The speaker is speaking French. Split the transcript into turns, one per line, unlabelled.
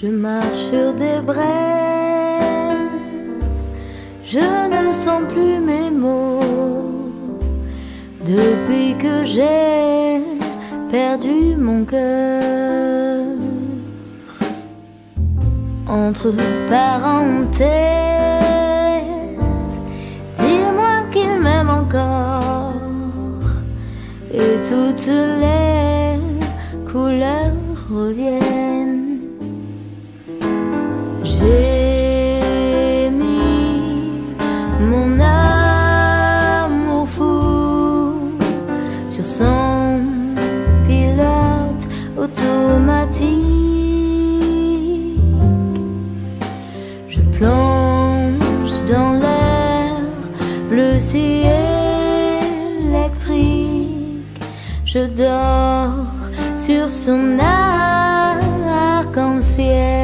Je marche sur des braises, je ne sens plus mes mots depuis que j'ai perdu mon cœur. Entre parenthèses, dis-moi qu'il m'aime encore et toutes les couleurs reviennent. Son pilote automatique. Je plonge dans l'air bleu électrique. Je dors sur son arc-en-ciel.